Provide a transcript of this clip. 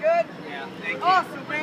that good? Yeah, thank you. Awesome, man. Thank you.